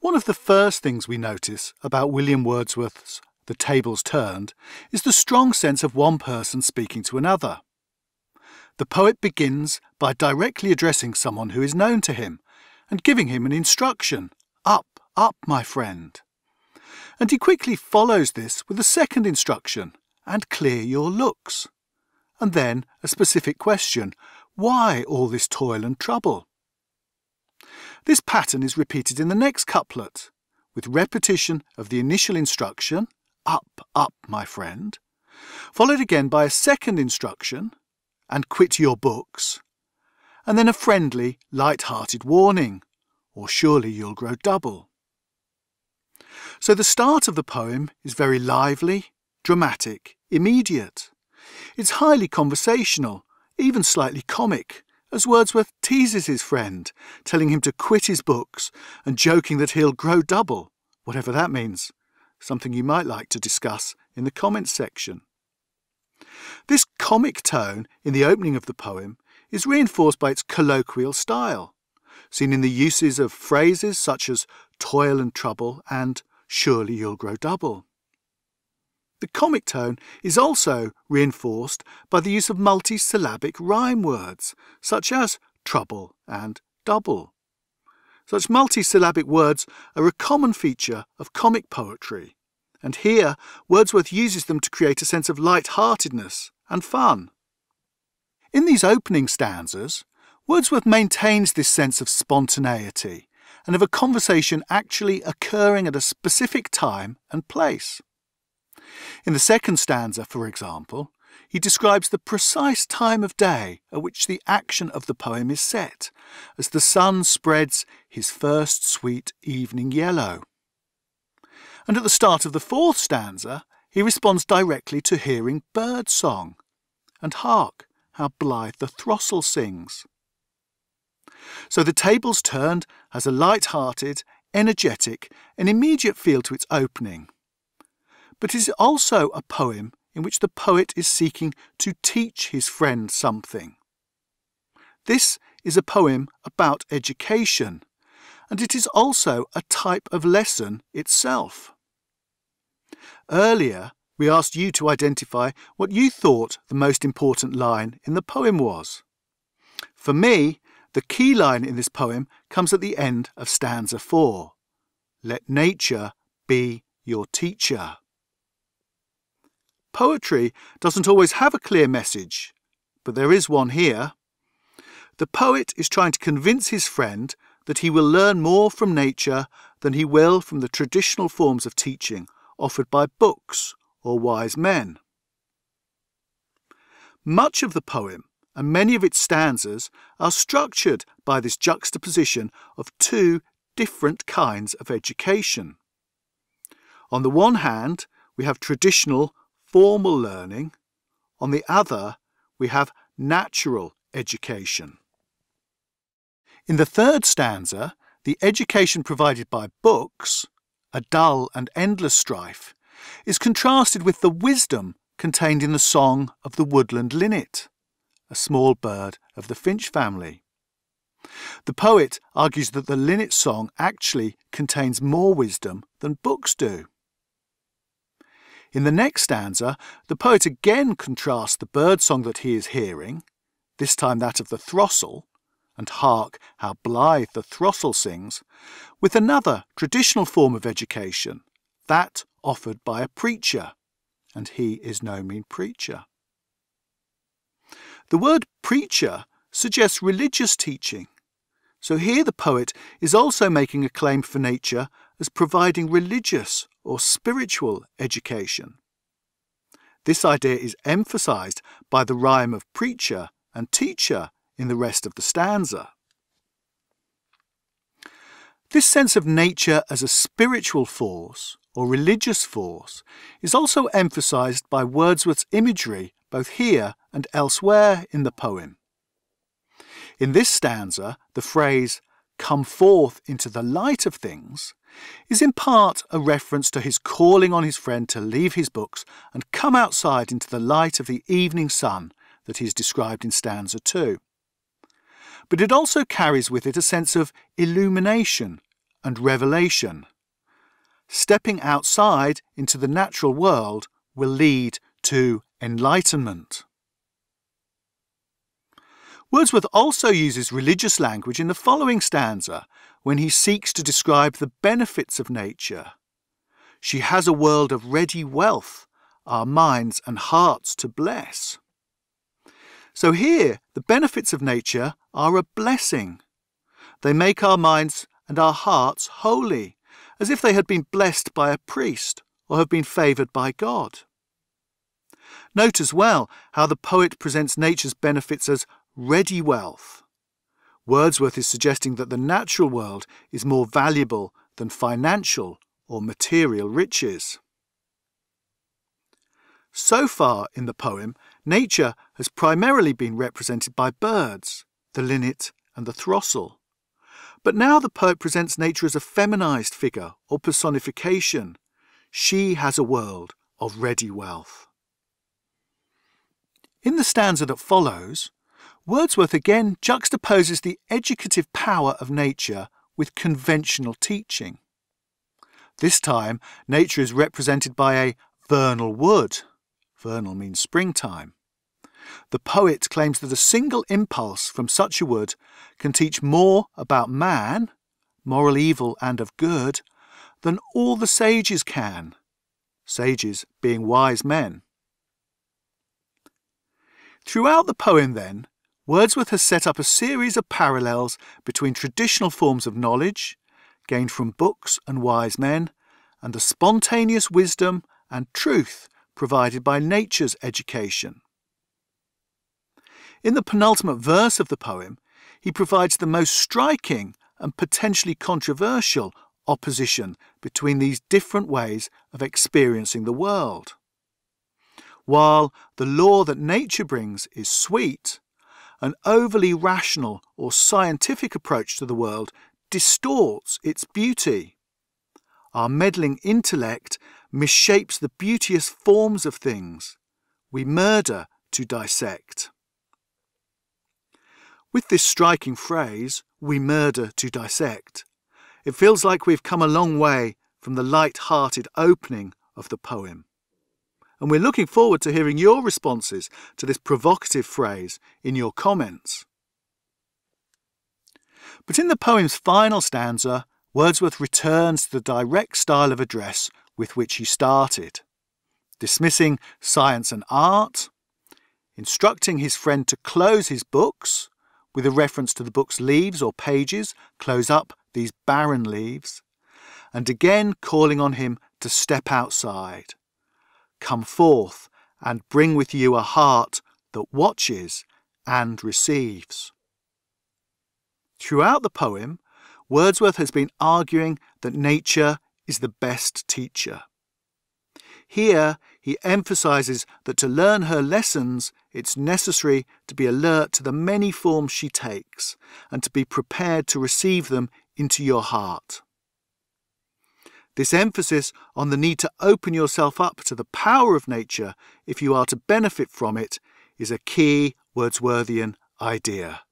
One of the first things we notice about William Wordsworth's The Tables Turned is the strong sense of one person speaking to another. The poet begins by directly addressing someone who is known to him and giving him an instruction Up, up, my friend. And he quickly follows this with a second instruction and clear your looks. And then a specific question Why all this toil and trouble? This pattern is repeated in the next couplet, with repetition of the initial instruction, up, up, my friend, followed again by a second instruction, and quit your books, and then a friendly, light-hearted warning, or surely you'll grow double. So the start of the poem is very lively, dramatic, immediate. It's highly conversational, even slightly comic, as Wordsworth teases his friend, telling him to quit his books and joking that he'll grow double, whatever that means, something you might like to discuss in the comments section. This comic tone in the opening of the poem is reinforced by its colloquial style, seen in the uses of phrases such as toil and trouble and surely you'll grow double. The comic tone is also reinforced by the use of multisyllabic rhyme words, such as trouble and double. Such multisyllabic words are a common feature of comic poetry, and here Wordsworth uses them to create a sense of light-heartedness and fun. In these opening stanzas, Wordsworth maintains this sense of spontaneity and of a conversation actually occurring at a specific time and place. In the second stanza, for example, he describes the precise time of day at which the action of the poem is set, as the sun spreads his first sweet evening yellow. And at the start of the fourth stanza, he responds directly to hearing bird song. And hark, how blithe the throstle sings. So the tables turned has a light-hearted, energetic, and immediate feel to its opening but is also a poem in which the poet is seeking to teach his friend something. This is a poem about education, and it is also a type of lesson itself. Earlier, we asked you to identify what you thought the most important line in the poem was. For me, the key line in this poem comes at the end of stanza 4. Let nature be your teacher. Poetry doesn't always have a clear message, but there is one here. The poet is trying to convince his friend that he will learn more from nature than he will from the traditional forms of teaching offered by books or wise men. Much of the poem and many of its stanzas are structured by this juxtaposition of two different kinds of education. On the one hand, we have traditional formal learning. On the other, we have natural education. In the third stanza, the education provided by books, a dull and endless strife, is contrasted with the wisdom contained in the song of the woodland linnet, a small bird of the finch family. The poet argues that the linnet song actually contains more wisdom than books do. In the next stanza, the poet again contrasts the birdsong that he is hearing, this time that of the throstle, and hark how blithe the throstle sings, with another traditional form of education, that offered by a preacher, and he is no mean preacher. The word preacher suggests religious teaching, so here the poet is also making a claim for nature as providing religious or spiritual education. This idea is emphasized by the rhyme of preacher and teacher in the rest of the stanza. This sense of nature as a spiritual force or religious force is also emphasized by Wordsworth's imagery both here and elsewhere in the poem. In this stanza, the phrase, come forth into the light of things, is in part a reference to his calling on his friend to leave his books and come outside into the light of the evening sun that is described in stanza 2. But it also carries with it a sense of illumination and revelation. Stepping outside into the natural world will lead to enlightenment. Wordsworth also uses religious language in the following stanza when he seeks to describe the benefits of nature. She has a world of ready wealth, our minds and hearts to bless. So here, the benefits of nature are a blessing. They make our minds and our hearts holy, as if they had been blessed by a priest or have been favoured by God. Note as well how the poet presents nature's benefits as ready wealth. Wordsworth is suggesting that the natural world is more valuable than financial or material riches. So far in the poem, nature has primarily been represented by birds, the linnet and the throstle. But now the poet presents nature as a feminized figure or personification. She has a world of ready wealth. In the stanza that follows, Wordsworth again juxtaposes the educative power of nature with conventional teaching. This time, nature is represented by a vernal wood. Vernal means springtime. The poet claims that a single impulse from such a wood can teach more about man, moral evil and of good, than all the sages can, sages being wise men. Throughout the poem, then, Wordsworth has set up a series of parallels between traditional forms of knowledge, gained from books and wise men, and the spontaneous wisdom and truth provided by nature's education. In the penultimate verse of the poem, he provides the most striking and potentially controversial opposition between these different ways of experiencing the world. While the lore that nature brings is sweet, an overly rational or scientific approach to the world distorts its beauty. Our meddling intellect misshapes the beauteous forms of things. We murder to dissect. With this striking phrase, we murder to dissect, it feels like we've come a long way from the light-hearted opening of the poem and we're looking forward to hearing your responses to this provocative phrase in your comments. But in the poem's final stanza, Wordsworth returns to the direct style of address with which he started, dismissing science and art, instructing his friend to close his books, with a reference to the book's leaves or pages, close up these barren leaves, and again calling on him to step outside, Come forth and bring with you a heart that watches and receives. Throughout the poem, Wordsworth has been arguing that nature is the best teacher. Here, he emphasises that to learn her lessons, it's necessary to be alert to the many forms she takes and to be prepared to receive them into your heart. This emphasis on the need to open yourself up to the power of nature if you are to benefit from it is a key Wordsworthian idea.